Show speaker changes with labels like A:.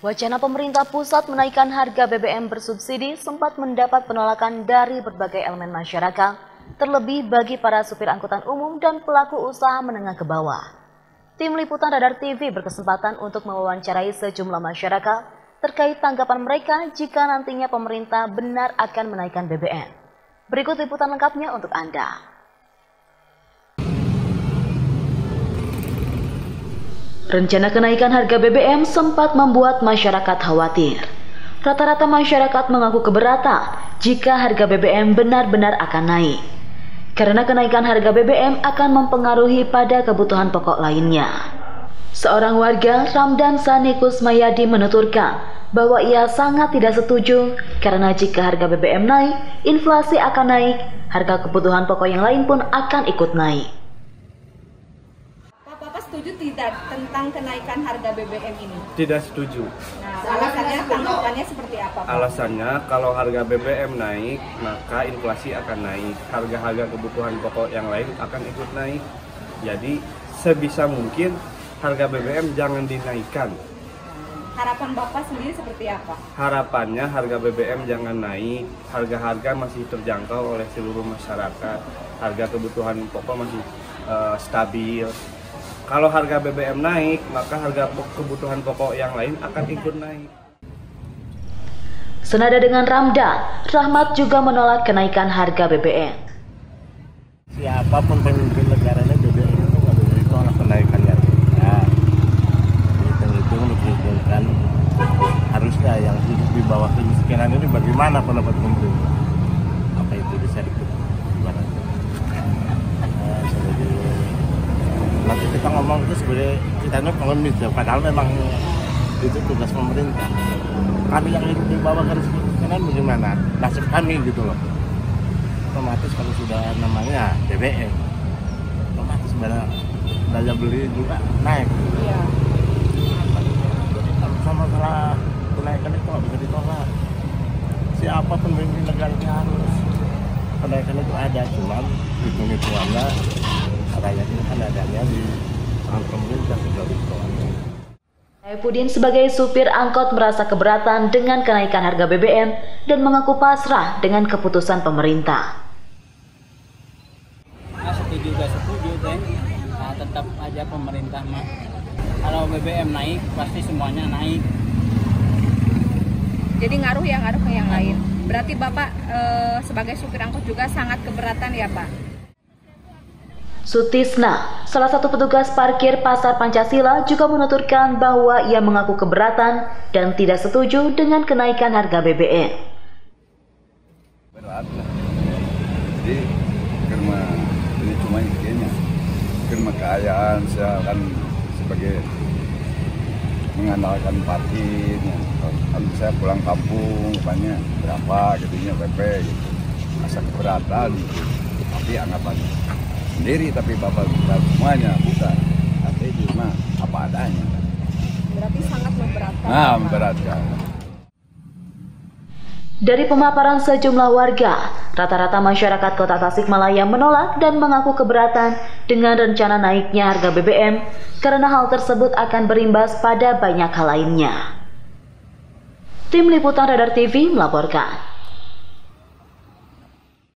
A: Wacana pemerintah pusat menaikkan harga BBM bersubsidi sempat mendapat penolakan dari berbagai elemen masyarakat, terlebih bagi para supir angkutan umum dan pelaku usaha menengah ke bawah. Tim Liputan Radar TV berkesempatan untuk mewawancarai sejumlah masyarakat terkait tanggapan mereka jika nantinya pemerintah benar akan menaikkan BBM. Berikut liputan lengkapnya untuk Anda. Rencana kenaikan harga BBM sempat membuat masyarakat khawatir. Rata-rata masyarakat mengaku keberatan jika harga BBM benar-benar akan naik. Karena kenaikan harga BBM akan mempengaruhi pada kebutuhan pokok lainnya. Seorang warga, Ramdan Sani Kusmayadi menuturkan bahwa ia sangat tidak setuju karena jika harga BBM naik, inflasi akan naik, harga kebutuhan pokok yang lain pun akan ikut naik
B: tidak tentang kenaikan harga BBM ini?
C: Tidak setuju.
B: Nah, alasannya tanggapannya seperti apa? Pak?
C: Alasannya kalau harga BBM naik, maka inflasi akan naik. Harga-harga kebutuhan pokok yang lain akan ikut naik. Jadi sebisa mungkin harga BBM jangan dinaikkan.
B: Harapan Bapak sendiri seperti apa?
C: Harapannya harga BBM jangan naik, harga-harga masih terjangkau oleh seluruh masyarakat, harga kebutuhan pokok masih uh, stabil, kalau harga BBM naik, maka harga kebutuhan pokok yang lain akan ikut naik.
A: Senada dengan Ramda, Rahmat juga menolak kenaikan harga BBM.
D: Siapa pun pemimpin negaranya BBM itu nggak boleh ditolak kenaikannya. Ya, hitung-hitung diperhitungkan harusnya yang hidup di bawah kemiskinan ini bagaimana pendapat pemerintah? Apa itu bisa dikutip? Nanti kita ngomong itu sebenarnya kita ini pengemis ya padahal memang itu tugas pemerintah. Kami yang hidup di bawah garis kemiskinan bagaimana? Nasib kami gitu loh. Otomatis kalau sudah namanya BBM otomatis pada daya beli juga naik. Iya. sama masalah kenaikan itu nggak bisa ditolak. Siapa pemimpin negaranya harus? Kenaikan itu ada cuman hitung hitungannya adanya di
A: Saipudin sebagai supir angkot merasa keberatan dengan kenaikan harga BBM dan mengaku pasrah dengan keputusan pemerintah.
E: Nah, setuju gak setuju, dan nah, tetap aja pemerintah mah. Kalau BBM naik, pasti semuanya naik.
B: Jadi ngaruh ya ngaruh ke yang lain. Berarti Bapak e, sebagai supir angkot juga sangat keberatan ya Pak?
A: Sutisna, salah satu petugas parkir Pasar Pancasila juga menuturkan bahwa ia mengaku keberatan dan tidak setuju dengan kenaikan harga BBM.
F: Berat Jadi karena ini cuma intinya. Karena keayaan saya kan sebagai mengandalkan parkir kan saya pulang kampung banyak berapa gitu PP gitu. Masa keberatan. Tapi anggapan sendiri tapi bapak bukan semuanya bukan. Tapi cuma apa adanya.
B: Berarti sangat memberatkan.
F: Nah memberatkan.
A: Dari pemaparan sejumlah warga, rata-rata masyarakat kota Tasikmalaya menolak dan mengaku keberatan dengan rencana naiknya harga BBM karena hal tersebut akan berimbas pada banyak hal lainnya. Tim Liputan Radar TV melaporkan.